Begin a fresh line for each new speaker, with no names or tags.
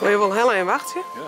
Wil je wel heel en wachtje?
Ja.